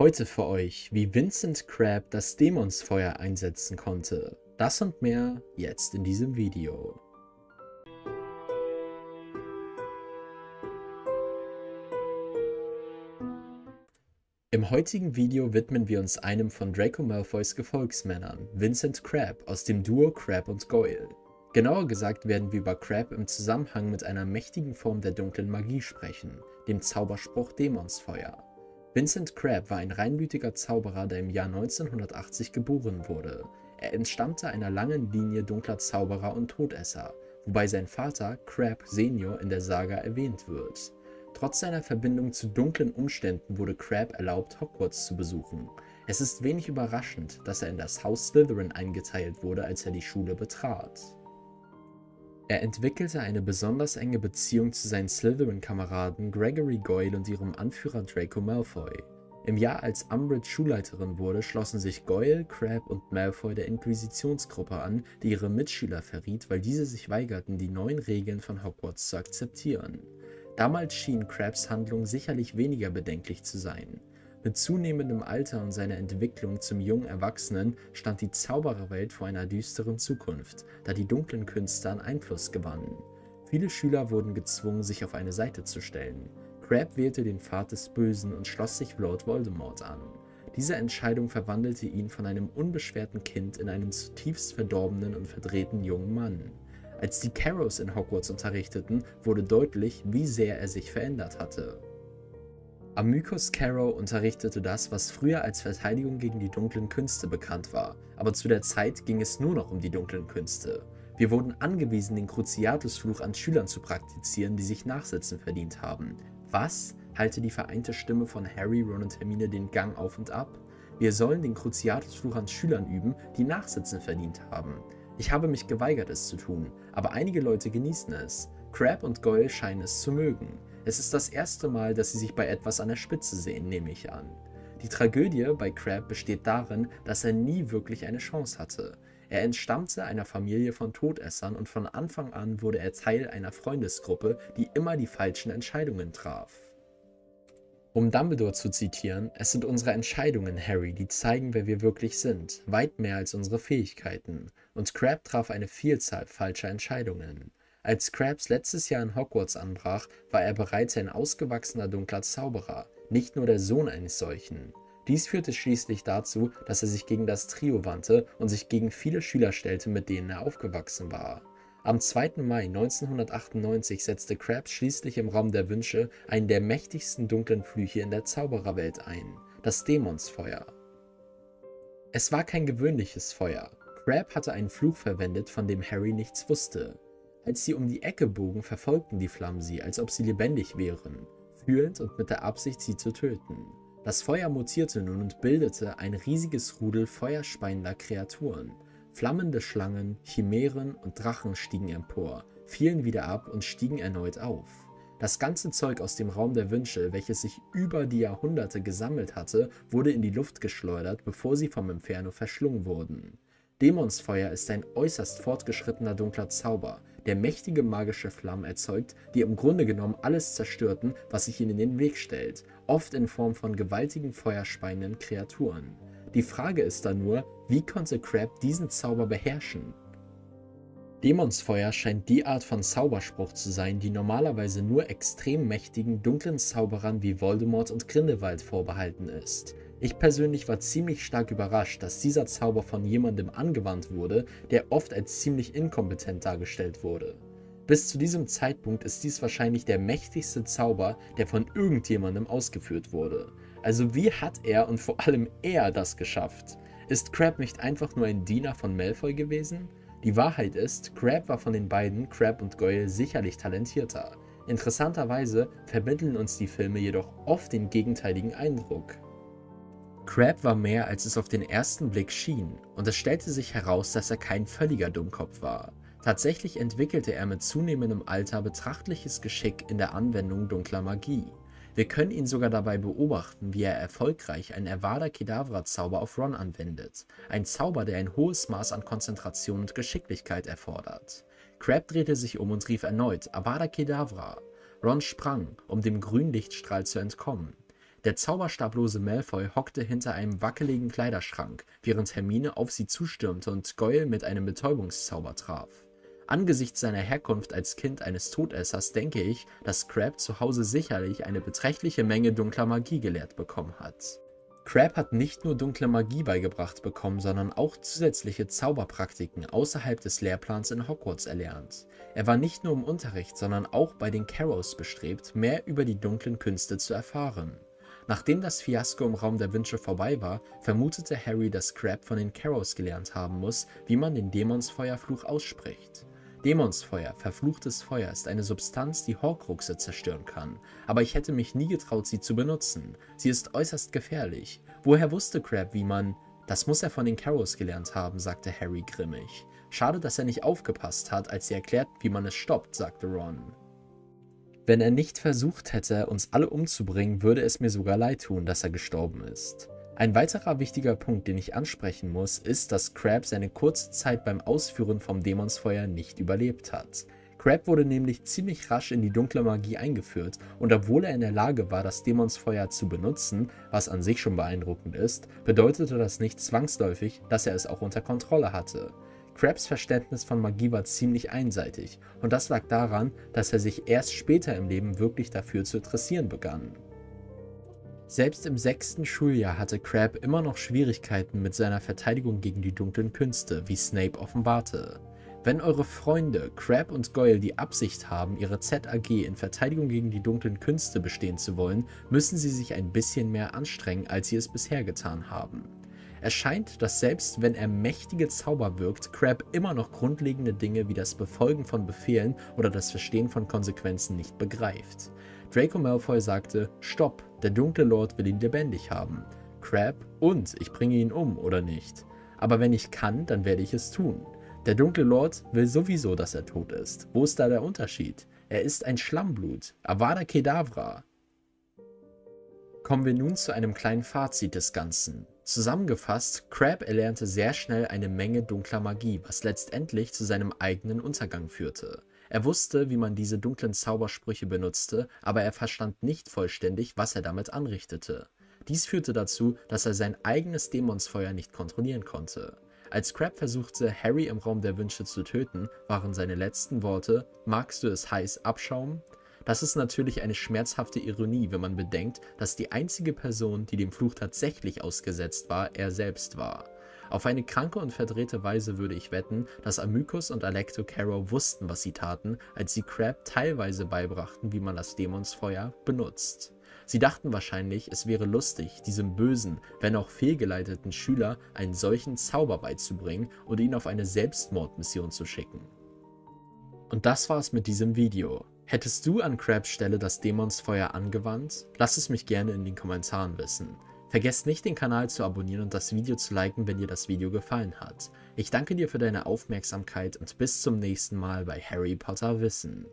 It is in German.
Heute für euch, wie Vincent Crab das Dämonsfeuer einsetzen konnte. Das und mehr jetzt in diesem Video. Im heutigen Video widmen wir uns einem von Draco Malfoys Gefolgsmännern, Vincent Crab aus dem Duo Crab und Goyle. Genauer gesagt werden wir über Crab im Zusammenhang mit einer mächtigen Form der dunklen Magie sprechen, dem Zauberspruch Dämonsfeuer. Vincent Crabbe war ein reinblütiger Zauberer, der im Jahr 1980 geboren wurde. Er entstammte einer langen Linie dunkler Zauberer und Todesser, wobei sein Vater, Crabbe Senior, in der Saga erwähnt wird. Trotz seiner Verbindung zu dunklen Umständen wurde Crabbe erlaubt, Hogwarts zu besuchen. Es ist wenig überraschend, dass er in das Haus Slytherin eingeteilt wurde, als er die Schule betrat. Er entwickelte eine besonders enge Beziehung zu seinen Slytherin-Kameraden Gregory Goyle und ihrem Anführer Draco Malfoy. Im Jahr als Umbridge Schulleiterin wurde, schlossen sich Goyle, Crabbe und Malfoy der Inquisitionsgruppe an, die ihre Mitschüler verriet, weil diese sich weigerten, die neuen Regeln von Hogwarts zu akzeptieren. Damals schien Crabbes Handlung sicherlich weniger bedenklich zu sein. Mit zunehmendem Alter und seiner Entwicklung zum jungen Erwachsenen stand die Zaubererwelt vor einer düsteren Zukunft, da die dunklen Künste an Einfluss gewannen. Viele Schüler wurden gezwungen, sich auf eine Seite zu stellen. Crabbe wählte den Pfad des Bösen und schloss sich Lord Voldemort an. Diese Entscheidung verwandelte ihn von einem unbeschwerten Kind in einen zutiefst verdorbenen und verdrehten jungen Mann. Als die Carrows in Hogwarts unterrichteten, wurde deutlich, wie sehr er sich verändert hatte. Amykos Carrow unterrichtete das, was früher als Verteidigung gegen die dunklen Künste bekannt war, aber zu der Zeit ging es nur noch um die dunklen Künste. Wir wurden angewiesen, den Cruciatusfluch an Schülern zu praktizieren, die sich Nachsitzen verdient haben. Was? Halte die vereinte Stimme von Harry, Ron und Hermine den Gang auf und ab? Wir sollen den Cruciatusfluch an Schülern üben, die Nachsitzen verdient haben. Ich habe mich geweigert, es zu tun, aber einige Leute genießen es. Crab und Goyle scheinen es zu mögen. Es ist das erste Mal, dass sie sich bei etwas an der Spitze sehen, nehme ich an. Die Tragödie bei Crab besteht darin, dass er nie wirklich eine Chance hatte. Er entstammte einer Familie von Todessern und von Anfang an wurde er Teil einer Freundesgruppe, die immer die falschen Entscheidungen traf. Um Dumbledore zu zitieren, es sind unsere Entscheidungen, Harry, die zeigen, wer wir wirklich sind, weit mehr als unsere Fähigkeiten. Und Crab traf eine Vielzahl falscher Entscheidungen. Als Krabs letztes Jahr in Hogwarts anbrach, war er bereits ein ausgewachsener dunkler Zauberer, nicht nur der Sohn eines solchen. Dies führte schließlich dazu, dass er sich gegen das Trio wandte und sich gegen viele Schüler stellte, mit denen er aufgewachsen war. Am 2. Mai 1998 setzte Krabs schließlich im Raum der Wünsche einen der mächtigsten dunklen Flüche in der Zaubererwelt ein, das Dämonsfeuer. Es war kein gewöhnliches Feuer. Crab hatte einen Fluch verwendet, von dem Harry nichts wusste. Als sie um die Ecke bogen, verfolgten die Flammen sie, als ob sie lebendig wären, fühlend und mit der Absicht, sie zu töten. Das Feuer mutierte nun und bildete ein riesiges Rudel feuerspeiender Kreaturen. Flammende Schlangen, Chimären und Drachen stiegen empor, fielen wieder ab und stiegen erneut auf. Das ganze Zeug aus dem Raum der Wünsche, welches sich über die Jahrhunderte gesammelt hatte, wurde in die Luft geschleudert, bevor sie vom Inferno verschlungen wurden. Dämonsfeuer ist ein äußerst fortgeschrittener dunkler Zauber, der mächtige magische Flammen erzeugt, die im Grunde genommen alles zerstörten, was sich ihnen in den Weg stellt, oft in Form von gewaltigen feuerspeienden Kreaturen. Die Frage ist dann nur, wie konnte Crab diesen Zauber beherrschen? Dämonsfeuer scheint die Art von Zauberspruch zu sein, die normalerweise nur extrem mächtigen, dunklen Zauberern wie Voldemort und Grindelwald vorbehalten ist. Ich persönlich war ziemlich stark überrascht, dass dieser Zauber von jemandem angewandt wurde, der oft als ziemlich inkompetent dargestellt wurde. Bis zu diesem Zeitpunkt ist dies wahrscheinlich der mächtigste Zauber, der von irgendjemandem ausgeführt wurde. Also wie hat er und vor allem er das geschafft? Ist Crab nicht einfach nur ein Diener von Malfoy gewesen? Die Wahrheit ist, Crab war von den beiden, Crab und Goyle, sicherlich talentierter. Interessanterweise vermitteln uns die Filme jedoch oft den gegenteiligen Eindruck. Crab war mehr, als es auf den ersten Blick schien, und es stellte sich heraus, dass er kein völliger Dummkopf war. Tatsächlich entwickelte er mit zunehmendem Alter betrachtliches Geschick in der Anwendung dunkler Magie. Wir können ihn sogar dabei beobachten, wie er erfolgreich einen Avada Kedavra Zauber auf Ron anwendet. Ein Zauber, der ein hohes Maß an Konzentration und Geschicklichkeit erfordert. Crab drehte sich um und rief erneut Avada Kedavra. Ron sprang, um dem Grünlichtstrahl zu entkommen. Der zauberstablose Malfoy hockte hinter einem wackeligen Kleiderschrank, während Hermine auf sie zustürmte und Goyle mit einem Betäubungszauber traf. Angesichts seiner Herkunft als Kind eines Todessers denke ich, dass Crab zu Hause sicherlich eine beträchtliche Menge dunkler Magie gelehrt bekommen hat. Crab hat nicht nur dunkle Magie beigebracht bekommen, sondern auch zusätzliche Zauberpraktiken außerhalb des Lehrplans in Hogwarts erlernt. Er war nicht nur im Unterricht, sondern auch bei den Carrows bestrebt, mehr über die dunklen Künste zu erfahren. Nachdem das Fiasko im Raum der Wünsche vorbei war, vermutete Harry, dass Crab von den Carrows gelernt haben muss, wie man den Dämonsfeuerfluch ausspricht. Dämonsfeuer, verfluchtes Feuer, ist eine Substanz, die Horcruxe zerstören kann, aber ich hätte mich nie getraut, sie zu benutzen. Sie ist äußerst gefährlich. Woher wusste Crab, wie man... Das muss er von den Carrows gelernt haben, sagte Harry grimmig. Schade, dass er nicht aufgepasst hat, als sie erklärt, wie man es stoppt, sagte Ron. Wenn er nicht versucht hätte, uns alle umzubringen, würde es mir sogar leid tun, dass er gestorben ist. Ein weiterer wichtiger Punkt, den ich ansprechen muss, ist, dass Crab seine kurze Zeit beim Ausführen vom Dämonsfeuer nicht überlebt hat. Crab wurde nämlich ziemlich rasch in die dunkle Magie eingeführt und obwohl er in der Lage war, das Dämonsfeuer zu benutzen, was an sich schon beeindruckend ist, bedeutete das nicht zwangsläufig, dass er es auch unter Kontrolle hatte. Krabs Verständnis von Magie war ziemlich einseitig und das lag daran, dass er sich erst später im Leben wirklich dafür zu interessieren begann. Selbst im sechsten Schuljahr hatte Crab immer noch Schwierigkeiten mit seiner Verteidigung gegen die dunklen Künste, wie Snape offenbarte. Wenn eure Freunde Crab und Goyle die Absicht haben, ihre ZAG in Verteidigung gegen die dunklen Künste bestehen zu wollen, müssen sie sich ein bisschen mehr anstrengen, als sie es bisher getan haben. Es scheint, dass selbst wenn er mächtige Zauber wirkt, Crab immer noch grundlegende Dinge wie das Befolgen von Befehlen oder das Verstehen von Konsequenzen nicht begreift. Draco Malfoy sagte, Stopp, der dunkle Lord will ihn lebendig haben. Crab, und ich bringe ihn um, oder nicht? Aber wenn ich kann, dann werde ich es tun. Der dunkle Lord will sowieso, dass er tot ist. Wo ist da der Unterschied? Er ist ein Schlammblut. Avada Kedavra. Kommen wir nun zu einem kleinen Fazit des Ganzen. Zusammengefasst, Crab erlernte sehr schnell eine Menge dunkler Magie, was letztendlich zu seinem eigenen Untergang führte. Er wusste, wie man diese dunklen Zaubersprüche benutzte, aber er verstand nicht vollständig, was er damit anrichtete. Dies führte dazu, dass er sein eigenes Dämonsfeuer nicht kontrollieren konnte. Als Crab versuchte, Harry im Raum der Wünsche zu töten, waren seine letzten Worte: Magst du es heiß abschauen? Das ist natürlich eine schmerzhafte Ironie, wenn man bedenkt, dass die einzige Person, die dem Fluch tatsächlich ausgesetzt war, er selbst war. Auf eine kranke und verdrehte Weise würde ich wetten, dass Amycus und Alecto Caro wussten, was sie taten, als sie Crab teilweise beibrachten, wie man das Dämonsfeuer benutzt. Sie dachten wahrscheinlich, es wäre lustig, diesem bösen, wenn auch fehlgeleiteten Schüler einen solchen Zauber beizubringen und ihn auf eine Selbstmordmission zu schicken. Und das war's mit diesem Video. Hättest du an Krabs Stelle das Dämonsfeuer angewandt? Lass es mich gerne in den Kommentaren wissen. Vergesst nicht den Kanal zu abonnieren und das Video zu liken, wenn dir das Video gefallen hat. Ich danke dir für deine Aufmerksamkeit und bis zum nächsten Mal bei Harry Potter Wissen.